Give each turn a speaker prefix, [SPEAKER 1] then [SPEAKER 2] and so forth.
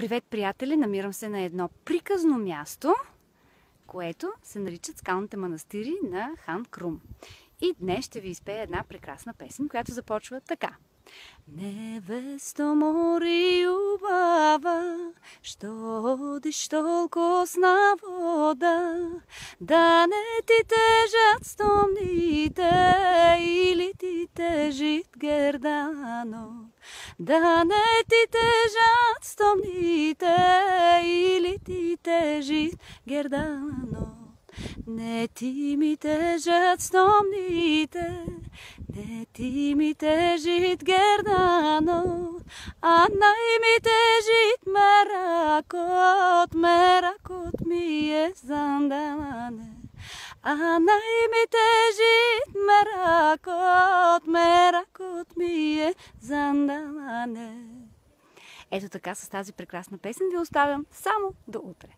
[SPEAKER 1] Привет, приятели! Намирам се на едно приказно място, което се наричат скалните манастири на Хан Крум. И днес ще ви изпея една прекрасна песен, която започва така. Невесто мори убава, що одиш толкова на вода, да не ти тежат стомните или ти тежит гердано. Да не ти тежат стомните Ili të gjithë gerdanot Ne ti mi težat snomnite, Ne ti mi težit gerdanot a naj mi težit më merakot mi je zandane a naj mi težit më merakot mi je zandane Ето така с тази прекрасна песен ви оставям само до утре.